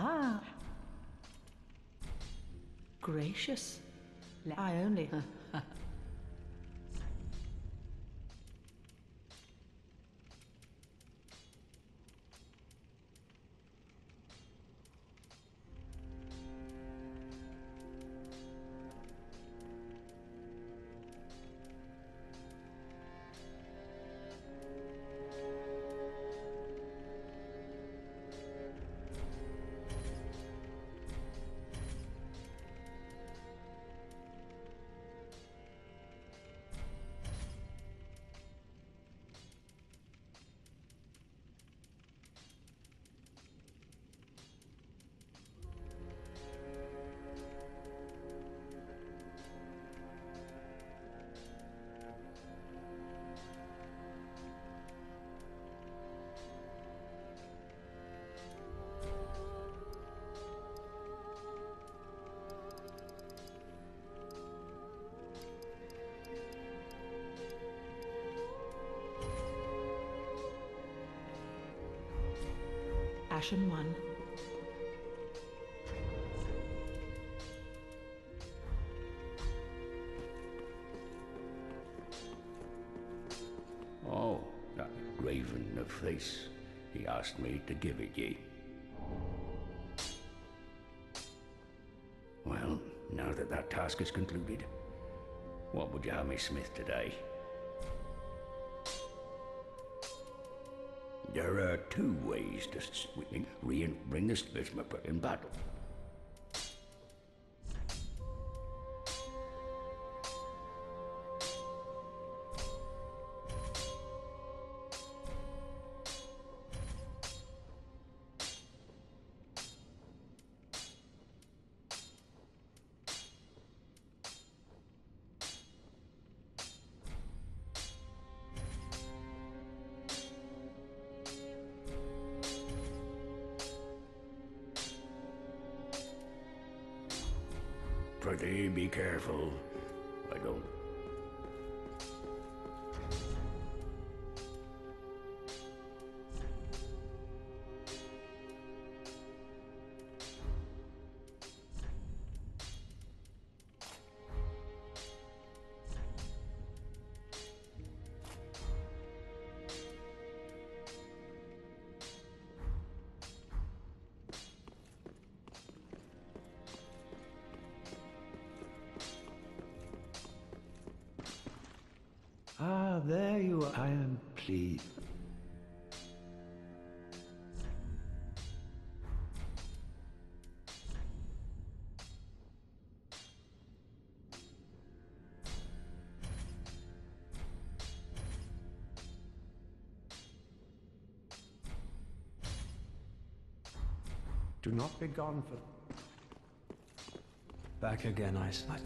Ah. Gracious. I only. Ashen One. Oh, that raven of face. He asked me to give it ye. Well, now that that task is concluded, what would you have me smith today? There are two ways to bring the smith in battle. Pretty be careful. Ah, there you are. I am pleased. Do not be gone for... Back again, I suppose.